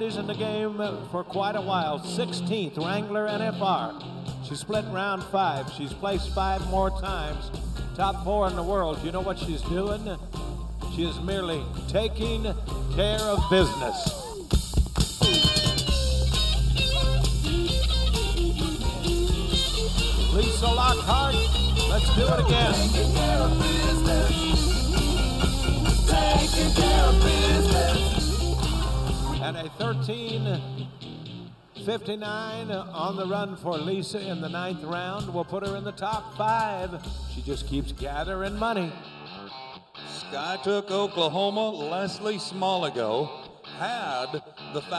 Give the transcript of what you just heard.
Is in the game for quite a while. 16th Wrangler NFR. She split round five. She's placed five more times. Top four in the world. You know what she's doing? She is merely taking care of business. Lisa Lockhart, let's do it again. And a 13 59 on the run for Lisa in the ninth round will put her in the top five. She just keeps gathering money. Sky took Oklahoma. Leslie Smalygo had the fast.